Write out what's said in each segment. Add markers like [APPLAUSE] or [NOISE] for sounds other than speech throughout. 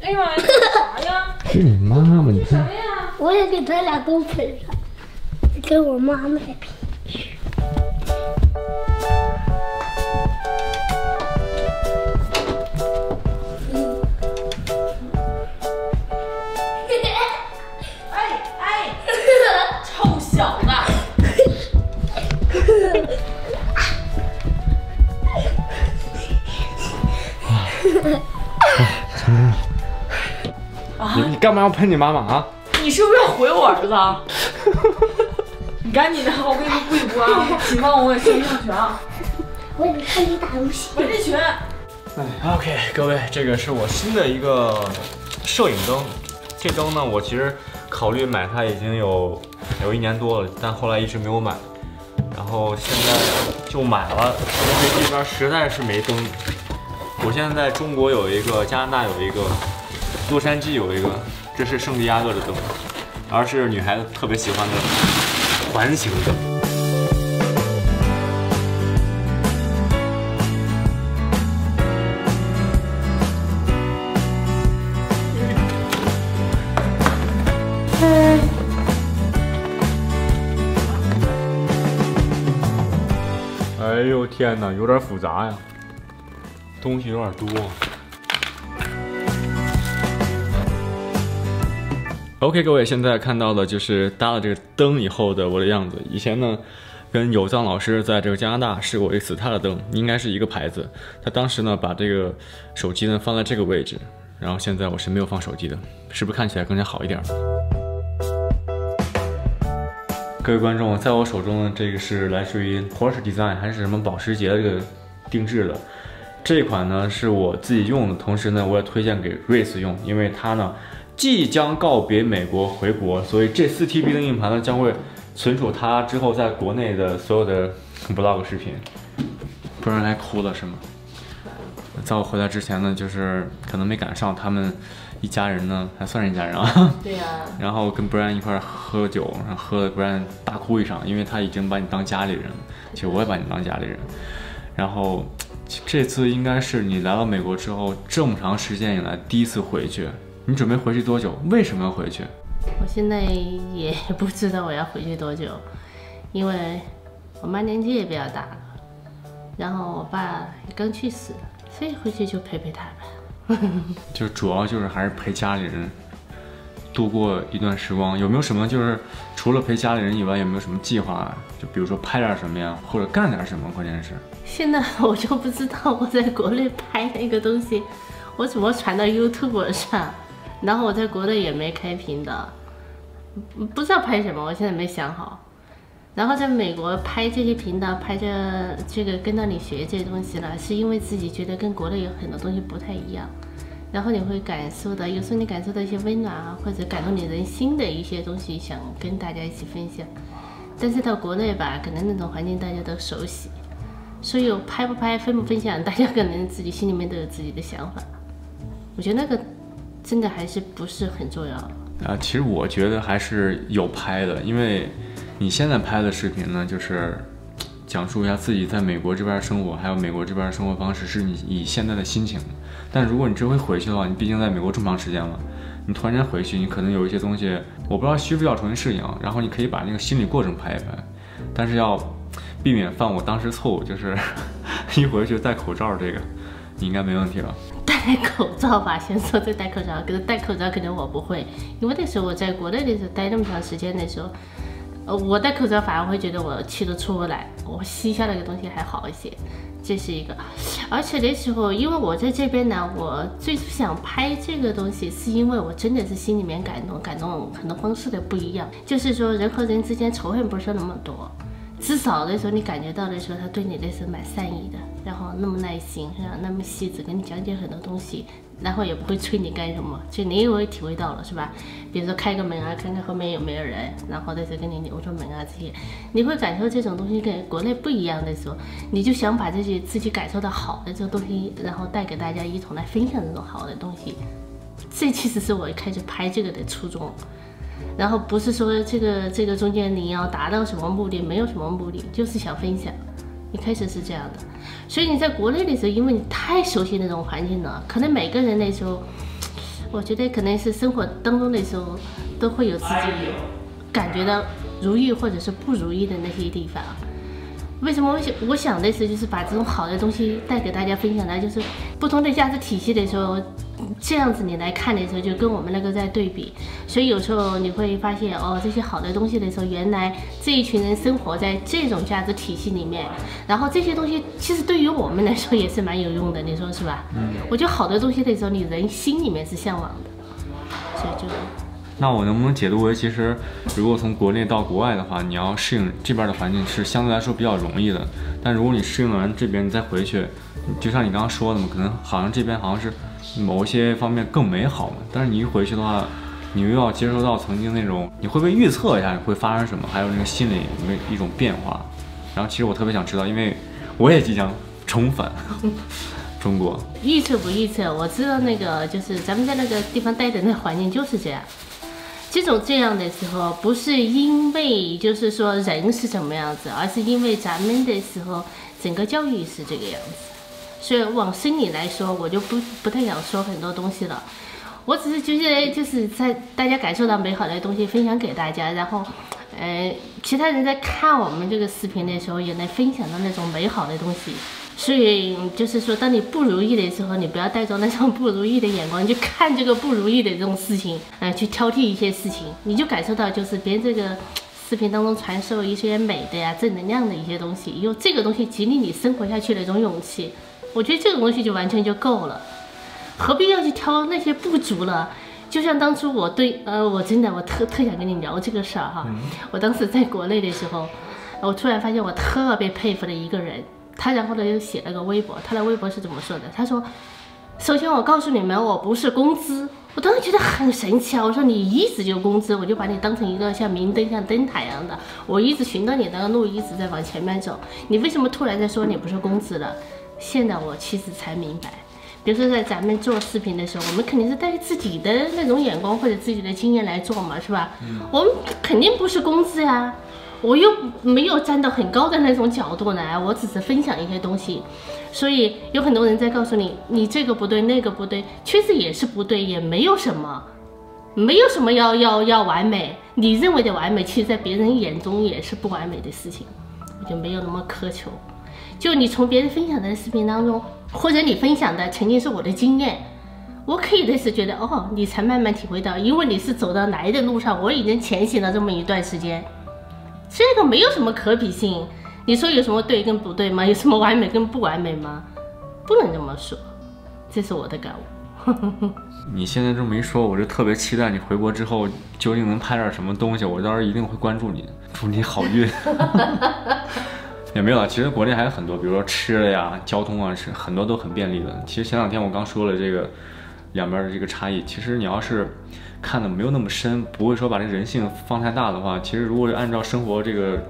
哎呀妈呀，这是啥呀？[LAUGHS] 是你妈妈，你看，什么呀？我也给他俩都喷上，给我妈买瓶。哎干嘛要喷你妈妈啊？你是不是要回我儿子？[LAUGHS] 你赶紧的，我给你补一补啊！启放我也上上学啊！我得看你打游戏。文志群，哎，OK，各位，这个是我新的一个摄影灯。这灯呢，我其实考虑买它已经有有一年多了，但后来一直没有买。然后现在就买了，因为这边实在是没灯。我现在在中国有一个，加拿大有一个，洛杉矶有一个，这是圣地亚哥的灯，而是女孩子特别喜欢的环形灯。哎呦天哪，有点复杂呀，东西有点多。OK，各位，现在看到的就是搭了这个灯以后的我的样子。以前呢，跟有藏老师在这个加拿大试过一次他的灯，应该是一个牌子。他当时呢把这个手机呢放在这个位置，然后现在我是没有放手机的，是不是看起来更加好一点？各位观众，在我手中呢，这个是来自于 Porsche Design 还是什么保时捷的这个定制的。这款呢是我自己用的，同时呢我也推荐给瑞斯用，因为它呢即将告别美国回国，所以这四 TB 的硬盘呢将会存储它之后在国内的所有的 vlog 视频。不然来哭了是吗？在我回来之前呢，就是可能没赶上他们一家人呢，还算是一家人啊。对呀、[LAUGHS] 然后跟 Brian 一块儿喝酒，然后喝的 Brian 大哭一场，因为他已经把你当家里人了。其实我也把你当家里人。然后这次应该是你来到美国之后这么长时间以来第一次回去。你准备回去多久？为什么要回去？我现在也不知道我要回去多久，因为我妈年纪也比较大了，然后我爸也刚去世，所以回去就陪陪他吧。[LAUGHS] 就主要就是还是陪家里人度过一段时光。有没有什么就是除了陪家里人以外，有没有什么计划？就比如说拍点什么呀，或者干点什么？关键是。[LAUGHS] 现在我就不知道我在国内拍那个东西，我怎么传到 YouTube 上，然后我在国内也没开频道，不知道拍什么，我现在没想好。然后在美国拍这些频道，拍着这个跟到你学这些东西了，是因为自己觉得跟国内有很多东西不太一样，然后你会感受到，有时候你感受到一些温暖啊，或者感动你人心的一些东西，想跟大家一起分享。但是到国内吧，可能那种环境大家都熟悉，所以我拍不拍、分不分享，大家可能自己心里面都有自己的想法。我觉得那个真的还是不是很重要。啊，其实我觉得还是有拍的，因为你现在拍的视频呢，就是讲述一下自己在美国这边生活，还有美国这边生活方式，是你以现在的心情。但如果你这回回去的话，你毕竟在美国这么长时间了，你突然间回去，你可能有一些东西，我不知道需不需要重新适应。然后你可以把那个心理过程拍一拍，但是要避免犯我当时错误，就是 [LAUGHS] 一回去戴口罩这个，你应该没问题了。戴口罩吧，先说这戴口罩，可是戴口罩可能我不会，因为那时候我在国内的时候待那么长时间的时候，呃，我戴口罩反而会觉得我气都出不来，我吸下来的东西还好一些，这是一个。而且那时候，因为我在这边呢，我最初想拍这个东西，是因为我真的是心里面感动，感动很多方式的不一样，就是说人和人之间仇恨不是那么多。至少那时候你感觉到的时候，他对你那是蛮善意的，然后那么耐心，然后那么细致，跟你讲解很多东西，然后也不会催你干什么，就你也会体会到了，是吧？比如说开个门啊，看看后面有没有人，然后再是跟你扭着门啊这些，你会感受这种东西跟国内不一样的时候，你就想把这些自己感受到好的这个东西，然后带给大家一同来分享这种好的东西。这其实是我一开始拍这个的初衷。然后不是说这个这个中间你要达到什么目的，没有什么目的，就是想分享。一开始是这样的，所以你在国内的时候，因为你太熟悉那种环境了，可能每个人那时候，我觉得可能是生活当中的时候都会有自己感觉到如意或者是不如意的那些地方。为什么我想我想的是，就是把这种好的东西带给大家分享呢？就是不同的价值体系的时候，这样子你来看的时候，就跟我们那个在对比。所以有时候你会发现，哦，这些好的东西的时候，原来这一群人生活在这种价值体系里面，然后这些东西其实对于我们来说也是蛮有用的，你说是吧？嗯。我觉得好的东西的时候，你人心里面是向往的，所以就。那我能不能解读为，其实如果从国内到国外的话，你要适应这边的环境是相对来说比较容易的。但如果你适应完这边，你再回去，就像你刚刚说的嘛，可能好像这边好像是某一些方面更美好嘛。但是你一回去的话，你又要接受到曾经那种，你会不会预测一下会发生什么？还有那个心理有没一种变化？然后其实我特别想知道，因为我也即将重返 [LAUGHS] 中国。预测不预测？我知道那个就是咱们在那个地方待的那环境就是这样。这种这样的时候，不是因为就是说人是什么样子，而是因为咱们的时候整个教育是这个样子。所以往深里来说，我就不不太想说很多东西了。我只是觉得就是在大家感受到美好的东西分享给大家，然后，呃，其他人在看我们这个视频的时候，也能分享到那种美好的东西。所以就是说，当你不如意的时候，你不要带着那种不如意的眼光去看这个不如意的这种事情，呃，去挑剔一些事情，你就感受到就是别人这个视频当中传授一些美的呀、正能量的一些东西，用这个东西激励你生活下去的一种勇气。我觉得这个东西就完全就够了，何必要去挑那些不足了？就像当初我对，呃，我真的我特特想跟你聊这个事儿哈。我当时在国内的时候，我突然发现我特别佩服的一个人。他然后呢又写了个微博，他的微博是怎么说的？他说：“首先我告诉你们，我不是工资。”我当时觉得很神奇啊！我说你一直就工资，我就把你当成一个像明灯、像灯塔一样的，我一直循着你那个路一直在往前面走。你为什么突然在说你不是工资了？现在我其实才明白，比如说在咱们做视频的时候，我们肯定是带着自己的那种眼光或者自己的经验来做嘛，是吧？我们肯定不是工资呀。我又没有站到很高的那种角度来，我只是分享一些东西，所以有很多人在告诉你，你这个不对，那个不对，确实也是不对，也没有什么，没有什么要要要完美。你认为的完美，其实在别人眼中也是不完美的事情，我就没有那么苛求。就你从别人分享的视频当中，或者你分享的曾经是我的经验，我可以的是觉得，哦，你才慢慢体会到，因为你是走到来的路上，我已经前行了这么一段时间。这个没有什么可比性，你说有什么对跟不对吗？有什么完美跟不完美吗？不能这么说，这是我的感悟。[LAUGHS] 你现在这么一说，我就特别期待你回国之后究竟能拍点什么东西，我到时候一定会关注你，祝你好运。[LAUGHS] 也没有啊，其实国内还有很多，比如说吃的呀、交通啊，是很多都很便利的。其实前两天我刚说了这个两边的这个差异，其实你要是。看的没有那么深，不会说把这人性放太大的话，其实如果按照生活这个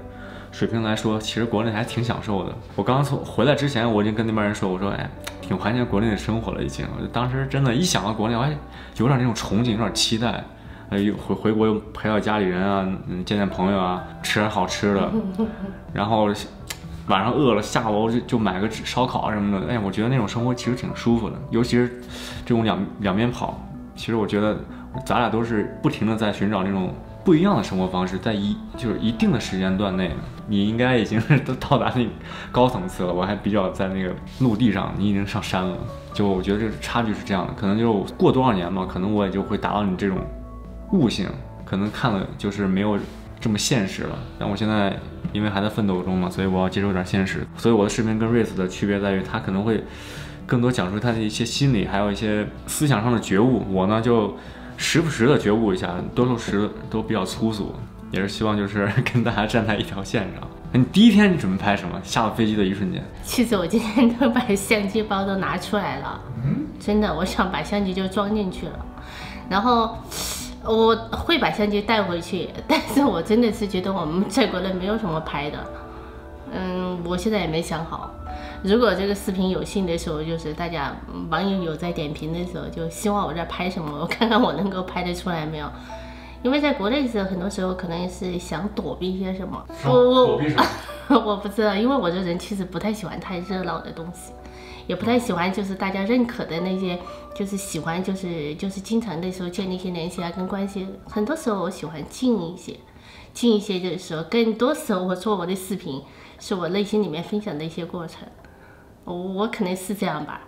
水平来说，其实国内还挺享受的。我刚刚从回来之前，我已经跟那边人说，我说，哎，挺怀念国内的生活了，已经。当时真的，一想到国内，我还有点那种憧憬，有点期待。哎，回回国又陪到家里人啊，嗯，见见朋友啊，吃点好吃的，[LAUGHS] 然后晚上饿了，下楼就就买个烧烤什么的。哎，我觉得那种生活其实挺舒服的，尤其是这种两两边跑，其实我觉得。咱俩都是不停的在寻找那种不一样的生活方式，在一就是一定的时间段内，你应该已经是都到达那高层次了，我还比较在那个陆地上，你已经上山了。就我觉得这个差距是这样的，可能就过多少年嘛，可能我也就会达到你这种悟性，可能看了就是没有这么现实了。但我现在因为还在奋斗中嘛，所以我要接受点现实。所以我的视频跟瑞斯的区别在于，他可能会更多讲述他的一些心理，还有一些思想上的觉悟。我呢就。时不时的觉悟一下，多数时都比较粗俗，也是希望就是跟大家站在一条线上。你第一天你准备拍什么？下了飞机的一瞬间。其实我今天都把相机包都拿出来了，真的，我想把相机就装进去了。然后我会把相机带回去，[LAUGHS] 但是我真的是觉得我们在国内没有什么拍的。嗯，我现在也没想好。如果这个视频有幸的时候，就是大家网友有在点评的时候，就希望我在拍什么，我看看我能够拍得出来没有。因为在国内的时候，很多时候可能是想躲避一些什么。我我躲避什么？[LAUGHS] 我不知道，因为我这人其实不太喜欢太热闹的东西，也不太喜欢就是大家认可的那些，就是喜欢就是就是经常的时候建立一些联系啊跟关系。很多时候我喜欢静一些，静一些就是说，更多时候我做我的视频，是我内心里面分享的一些过程。我我可能是这样吧。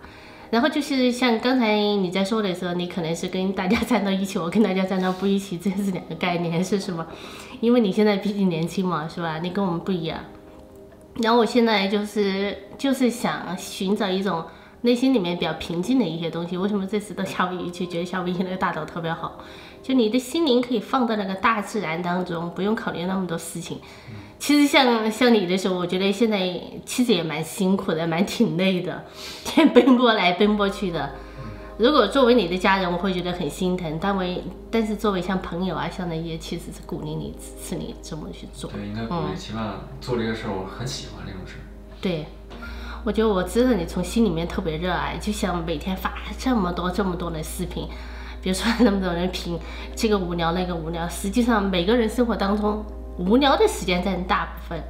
然后就是像刚才你在说的时候，你可能是跟大家站到一起，我跟大家站到不一起，这是两个概念，是什么？因为你现在毕竟年轻嘛，是吧？你跟我们不一样。然后我现在就是就是想寻找一种内心里面比较平静的一些东西。为什么这次到夏威夷去，觉得夏威夷那个大岛特别好？就你的心灵可以放在那个大自然当中，不用考虑那么多事情。其实像像你的时候，我觉得现在其实也蛮辛苦的，蛮挺累的，[LAUGHS] 天 [LAUGHS] 奔波来奔波去的。如果作为你的家人，我会觉得很心疼。但为但是作为像朋友啊，像那些，其实是鼓励你、支持你这么去做。对，应该鼓励。起码做这个事儿，我很喜欢这种事儿。对，我觉得我知道你从心里面特别热爱，就像每天发这么多这么多的视频，比如说那么多人评这个无聊那个无聊，实际上每个人生活当中无聊的时间占大部分，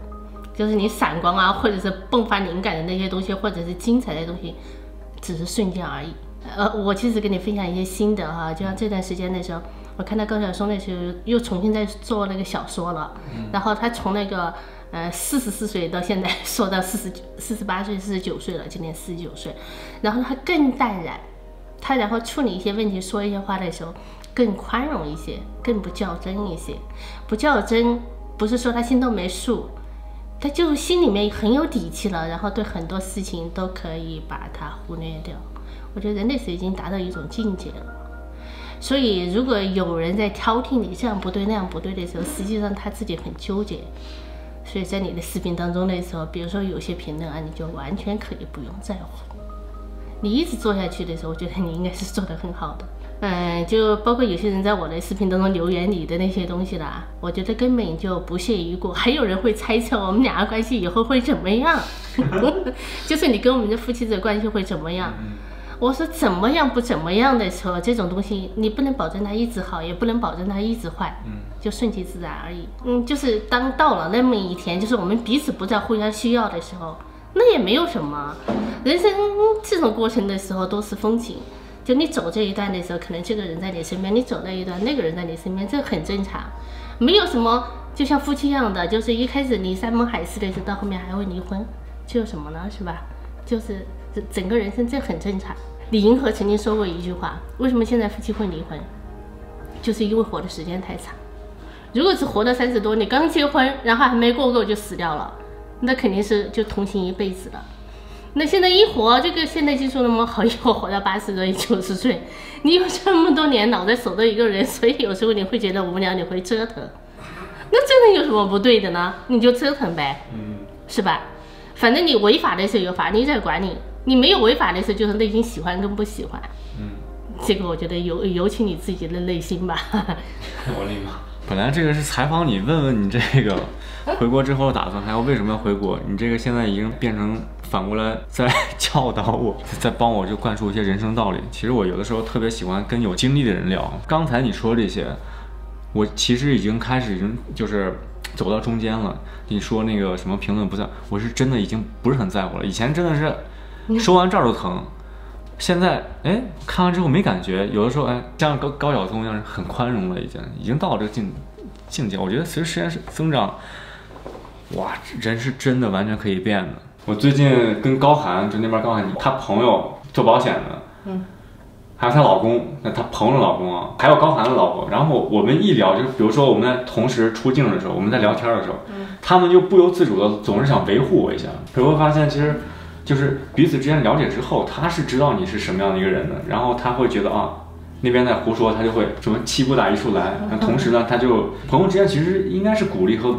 就是你闪光啊，或者是迸发灵感的那些东西，或者是精彩的东西，只是瞬间而已。呃，我其实跟你分享一些心得哈，就像这段时间的时候，我看到高晓松那时候又重新在做那个小说了，然后他从那个呃四十四岁到现在 [LAUGHS] 说到四十九、四十八岁、四十九岁了，今年四十九岁，然后他更淡然，他然后处理一些问题、说一些话的时候更宽容一些，更不较真一些，不较真不是说他心都没数，他就心里面很有底气了，然后对很多事情都可以把它忽略掉。我觉得人类是已经达到一种境界了，所以如果有人在挑剔你这样不对那样不对的时候，实际上他自己很纠结。所以在你的视频当中的时候，比如说有些评论啊，你就完全可以不用在乎。你一直做下去的时候，我觉得你应该是做得很好的。嗯，就包括有些人在我的视频当中留言你的那些东西啦，我觉得根本就不屑一顾。还有人会猜测我们俩的关系以后会怎么样，[LAUGHS] 就是你跟我们的夫妻的关系会怎么样。我说怎么样不怎么样的时候，这种东西你不能保证它一直好，也不能保证它一直坏，嗯，就顺其自然而已。嗯，就是当到了那么一天，就是我们彼此不再互相需要的时候，那也没有什么。人生这种过程的时候都是风景，就你走这一段的时候，可能这个人在你身边；你走那一段，那个人在你身边，这很正常，没有什么。就像夫妻一样的，就是一开始你山盟海誓的时候，到后面还会离婚，这有什么呢？是吧？就是整个人生这很正常。李银河曾经说过一句话：“为什么现在夫妻会离婚？就是因为活的时间太长。如果是活到三十多，你刚结婚，然后还没过够就死掉了，那肯定是就同行一辈子了。那现在一活，这个现代技术那么好，一活活到八十岁、九十岁，你有这么多年脑袋守着一个人，所以有时候你会觉得无聊，你会折腾。那折腾有什么不对的呢？你就折腾呗，嗯，是吧？反正你违法的时候有法律在管你。”你没有违法的时候，就是内心喜欢跟不喜欢。嗯，这个我觉得有有请你自己的内心吧。我的妈！本来这个是采访你，问问你这个回国之后的打算，还有为什么要回国？你这个现在已经变成反过来在教导我，[LAUGHS] 在帮我就灌输一些人生道理。其实我有的时候特别喜欢跟有经历的人聊。刚才你说这些，我其实已经开始已经就是走到中间了。你说那个什么评论不在，我是真的已经不是很在乎了。以前真的是。说完这儿都疼，现在哎，看完之后没感觉，有的时候哎，像高高晓松一样很宽容了，已经已经到了这个境境界。我觉得随着时间增长，哇，人是真的完全可以变的。我最近跟高寒，就那边高寒，他朋友做保险的，嗯，还有她老公，那她朋友的老公啊，还有高寒的老婆。然后我们一聊，就是比如说我们在同时出镜的时候，我们在聊天的时候，他们就不由自主的总是想维护我一下。可会发现其实。就是彼此之间了解之后，他是知道你是什么样的一个人的，然后他会觉得啊，那边在胡说，他就会什么气不打一处来。那同时呢，他就朋友之间其实应该是鼓励和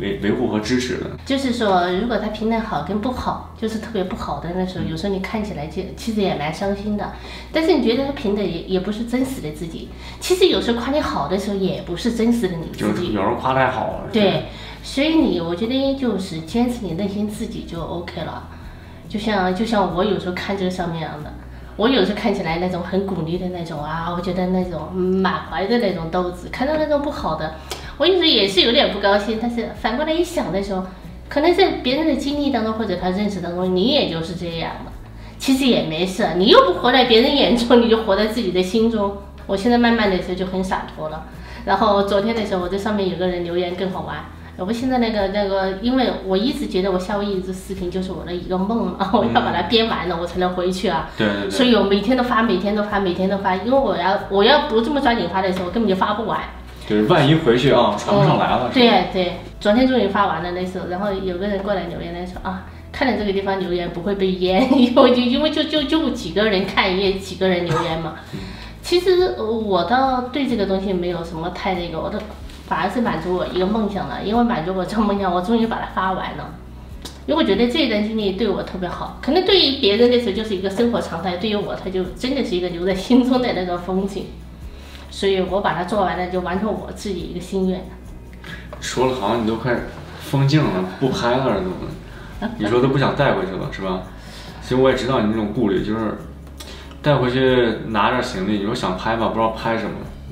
维维护和支持的。就是说，如果他评论好跟不好，就是特别不好的那时候，有时候你看起来就其实也蛮伤心的。但是你觉得他评的也也不是真实的自己，其实有时候夸你好的时候，也不是真实的你自己。有时候夸太好了。对，所以你我觉得就是坚持你内心自己就 OK 了。就像就像我有时候看这个上面样的，我有时候看起来那种很鼓励的那种啊，我觉得那种满怀的那种斗志，看到那种不好的，我有时候也是有点不高兴。但是反过来一想的时候，可能在别人的经历当中或者他认识当中，你也就是这样的，其实也没事，你又不活在别人眼中，你就活在自己的心中。我现在慢慢的时候就很洒脱了。然后昨天的时候，我在上面有个人留言更好玩。我现在那个那个，因为我一直觉得我夏威夷这视频就是我的一个梦嘛，[LAUGHS] 我要把它编完了，我才能回去啊。对对对。所以我每天都发，每天都发，每天都发，因为我要我要不这么抓紧发的时候，我根本就发不完。就是万一回去啊，传不上来了。对对，昨天终于发完了那时候，然后有个人过来留言来说啊，看了这个地方留言不会被淹，[LAUGHS] 因为就因为就就就几个人看一页，几个人留言嘛。[LAUGHS] 其实我倒对这个东西没有什么太那个，我都。反而是满足我一个梦想了，因为满足我这个梦想，我终于把它发完了。因为我觉得这段经历对我特别好，可能对于别人来说就是一个生活常态，对于我，它就真的是一个留在心中的那个风景。所以我把它做完了，就完成我自己一个心愿。说了好像你都快封镜了，不拍了是怎么？你说都不想带回去了是吧？其实我也知道你那种顾虑，就是带回去拿着行李，你说想拍吧，不知道拍什么，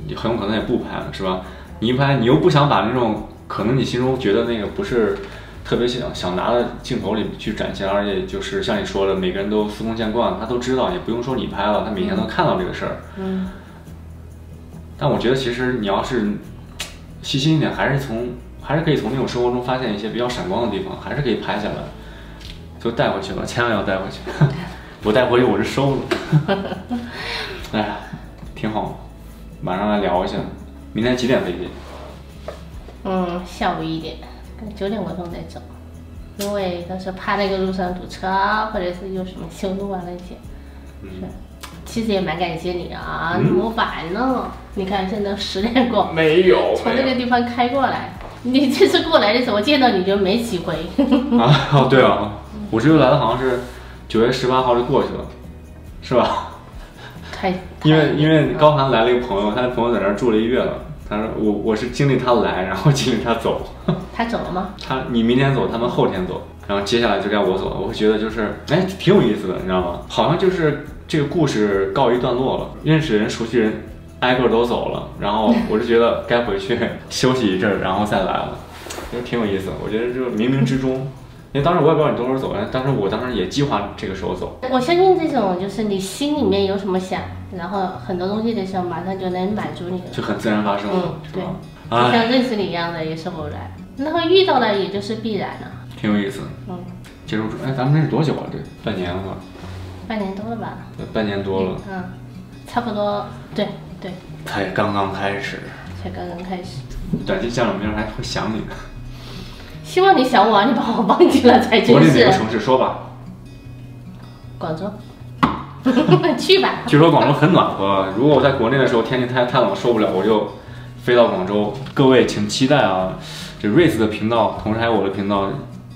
你很有可能也不拍了是吧？你一拍，你又不想把那种可能你心中觉得那个不是特别想想拿的镜头里去展现，而且就是像你说的，每个人都司空见惯，他都知道，也不用说你拍了，他每天都看到这个事儿。嗯。但我觉得其实你要是细心一点，还是从还是可以从那种生活中发现一些比较闪光的地方，还是可以拍下来，就带回去吧，千万要带回去。[LAUGHS] 我带回去我是收了。[LAUGHS] 哎呀，挺好，晚上来聊一下。明天几点飞机？嗯，下午一点，九点多钟再走，因为到时候怕那个路上堵车啊，或者是有什么修路啊那些。嗯。其实也蛮感谢你啊，那么晚了，你看现在十点过。没有。从这个地方开过来，你这次过来的时候，我见到你就没几回。[LAUGHS] 啊哦对啊，我这次来的好像是九月十八号就过去了，是吧？因为因为高寒来了一个朋友，他的朋友在那儿住了一月了。他说我我是经历他来，然后经历他走。[LAUGHS] 他走了吗？他你明天走，他们后天走，然后接下来就该我走了。我会觉得就是哎挺有意思的，你知道吗？好像就是这个故事告一段落了，认识人熟悉人挨个都走了，然后我就觉得该回去 [LAUGHS] 休息一阵儿，然后再来了，[LAUGHS] 就挺有意思。我觉得就冥冥之中。因为当时我也不知道你多少走，但是我当时也计划这个时候走。我相信这种就是你心里面有什么想，然后很多东西的时候马上就能满足你，就很自然发生。嗯，对，就像认识你一样的也是偶然，然后遇到了也就是必然了。挺有意思。嗯。接触哎，咱们认识多久了？这半年了吧？半年多了吧？对，半年多了。嗯，差不多。对对。才刚刚开始。才刚刚开始。短期见了面还会想你。希望你想我，你把我忘记了才真是。国内哪个城市说吧？广州。[LAUGHS] 去吧。据说广州很暖和，如果我在国内的时候天气太太冷受不了，我就飞到广州。各位请期待啊，这瑞斯的频道，同时还有我的频道，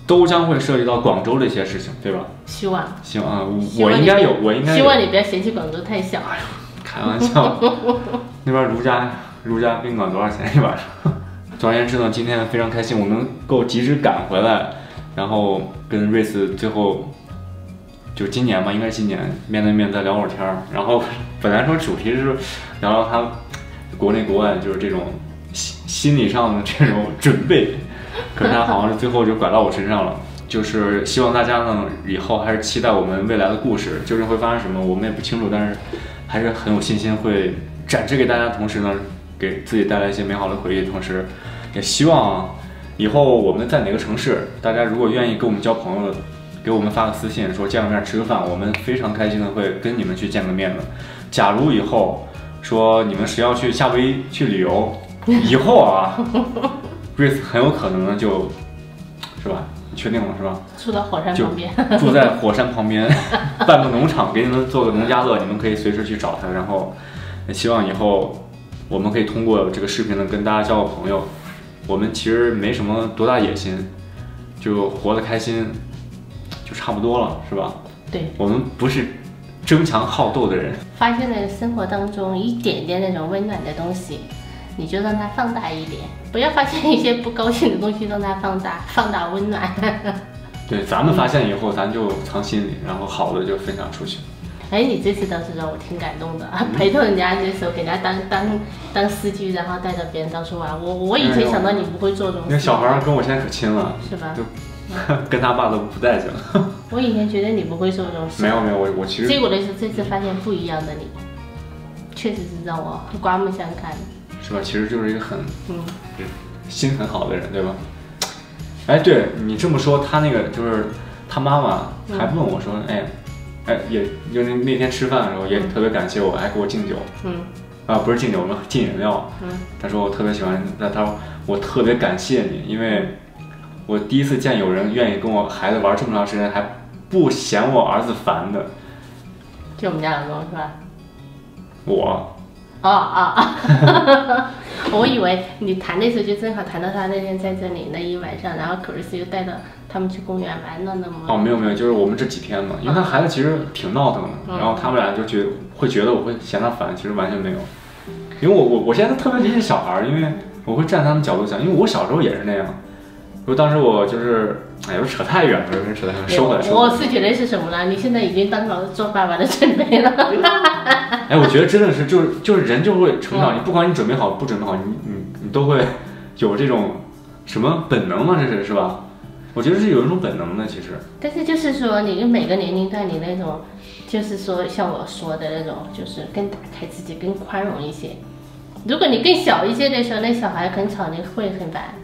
都将会涉及到广州的一些事情，对吧？希望。希望啊，我应该有，我应该。希望你不要嫌弃广州太小。哎呦，开玩笑。[LAUGHS] 那边如家如家宾馆多少钱一晚上？[LAUGHS] 总而言之呢，今天非常开心，我能够及时赶回来，然后跟瑞斯最后就今年吧，应该是今年面对面再聊会儿天儿。然后 [LAUGHS] 本来说主题是聊聊他国内国外就是这种心心理上的这种准备，可是他好像是最后就拐到我身上了。就是希望大家呢以后还是期待我们未来的故事，究竟会发生什么，我们也不清楚，但是还是很有信心会展示给大家，同时呢。给自己带来一些美好的回忆，同时也希望以后我们在哪个城市，大家如果愿意跟我们交朋友的，给我们发个私信说见个面吃个饭，我们非常开心的会跟你们去见个面的。假如以后说你们谁要去夏威夷去旅游，[LAUGHS] 以后啊，瑞斯很有可能就，是吧？确定了是吧？住到火山旁边，[LAUGHS] 住在火山旁边，[LAUGHS] 办个农场给你们做个农家乐，你们可以随时去找他。然后希望以后。我们可以通过这个视频呢，跟大家交个朋友。我们其实没什么多大野心，就活得开心，就差不多了，是吧？对，我们不是争强好斗的人。发现了生活当中一点点那种温暖的东西，你就让它放大一点，不要发现一些不高兴的东西，让它放大，放大温暖。[LAUGHS] 对，咱们发现以后，咱就藏心里，然后好的就分享出去。哎，你这次倒是让我挺感动的，陪同人家这时候给人家当当当司机，然后带着别人到处玩。我我以前想到你不会做这种那事，小孩儿跟我现在可亲了，是吧？就 [LAUGHS] 跟他爸都不带劲了。[LAUGHS] 我以前觉得你不会做这种事，没有没有，我我其实结果的是这次发现不一样的你，确实是让我刮目相看。是吧？其实就是一个很嗯，心很好的人，对吧？哎，对你这么说，他那个就是他妈妈还问我说，哎，哎，也就那那天吃饭的时候也特别感谢我，还给我敬酒嗯啊，不是敬酒，我们敬饮料。嗯，他说我特别喜欢，那他说我特别感谢你，因为我第一次见有人愿意跟我孩子玩这么长时间，还不嫌我儿子烦的。就我们家老公是吧？我哦哦哦，我以为你谈那时候就正好谈到他那天在这里那一晚上，然后可是又带着他们去公园玩了那么。哦，没有没有，就是我们这几天嘛，因为他孩子其实挺闹腾的，嗯然后他们俩就觉会觉得我会嫌他烦，其实完全没有，因为我我我现在特别理解小孩儿，因为我会站他们角度想，因为我小时候也是那样，不当时我就是，哎我扯太远了，有点扯太远，收回来。我是觉得是什么呢？你现在已经当好做爸爸的准备了。[LAUGHS] 哎，我觉得真的是就是就是人就会成嗯长，你不管你准备好不准备好，你你你都会有这种什么本能嘛，这是是吧？我觉得是有一种本能的，其实。但是就是说，你每个年龄段你那种，就是说像我说的那种，就是更打开自己，更宽容一些。如果你更小一些的时候，那小孩很吵，你会很烦。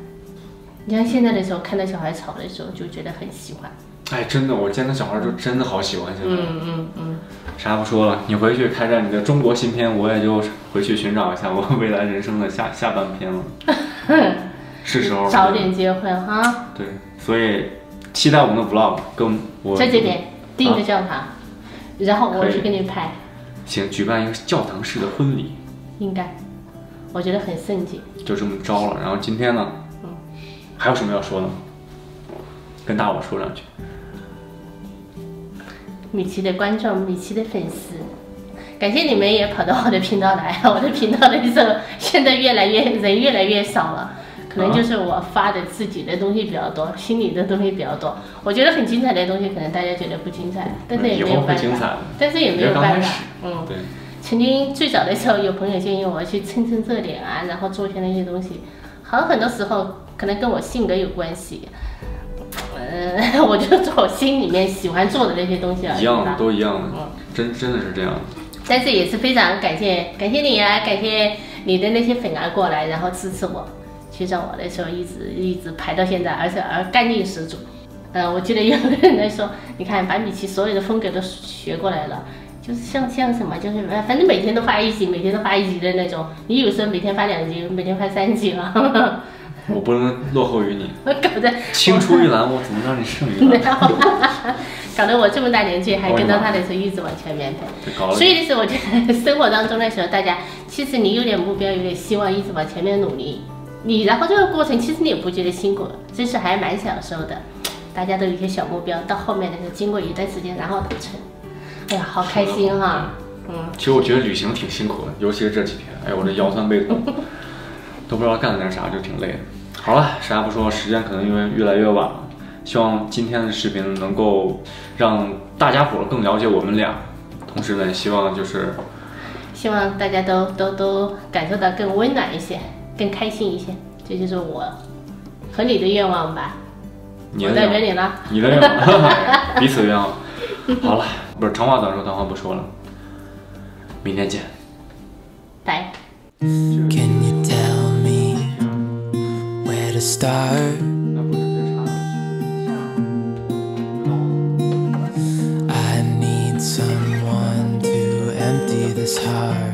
你像现在的时候，看到小孩吵的时候，就觉得很喜欢。哎，真的，我见到小孩就真的好喜欢现在。嗯嗯嗯，啥不说了，你回去开展你的中国新篇，我也就回去寻找一下我未来人生的下下半篇了。[LAUGHS] 是时候了早点结婚哈，对，所以期待我们的 vlog，跟我在这边订一个教堂，然后我去给你拍，行举办一个教堂式的婚礼，应该，我觉得很圣洁。就这么着了。然后今天呢，嗯还有什么要说的吗？跟大伙说两句。米奇的观众，米奇的粉丝，感谢你们也跑到我的频道来。[LAUGHS] 我的频道的时候，现在越来越人越来越少了，可能就是我发的自己的东西比较多，心里的东西比较多。我觉得很精彩的东西，可能大家觉得不精彩，但是也没有办法，精彩，但是也没有办法。嗯，对，曾经最早的时候，有朋友建议我去蹭蹭热点啊，然后做些那些东西，好很多时候可能跟我性格有关系。呃，[LAUGHS] 我就做我心里面喜欢做的那些东西而已一样的。都一样的嗯，真真的是这样的。但是也是非常感谢感谢你啊，感谢你的那些粉儿过来，然后支持我，去让我的时候一直一直排到现在，而且而干劲十足。呃，我记得有个人在说，你看把米奇所有的风格都学过来了，就是像像什么，就是呃反正每天都发一集，每天都发一集的那种。你有时候每天发两集，每天发三集啊，我不能落后于你，[LAUGHS] 我搞得青出于蓝，我怎么让你胜于蓝？[LAUGHS] 搞得我这么大年纪还跟到他的时候一直往前面所以的时候，我觉得 [LAUGHS] 生活当中的时候，大家其实你有点目标，有点希望，一直往前面努力。你然后这个过程，其实你也不觉得辛苦，真是还蛮享受的。大家都有一些小目标，到后面的时候，经过一段时间，然后达成，哎呀，好开心哈、嗯，其实我觉得旅行挺辛苦的，尤其是这几天，哎，我这腰酸背痛，都不知道干了点啥，就挺累的。好了，啥也不说，时间可能因为越来越晚了，希望今天的视频能够让大家伙儿更了解我们俩，同时呢，也希望就是希望大家都都都感受到更温暖一些，更开心一些，这就是我和你的愿望吧。你的愿望，你了，你的愿望，[LAUGHS] 彼此愿望。[LAUGHS] 好了，不是长话短说，短话不说了，明天见。拜。Start? I need someone to empty this heart.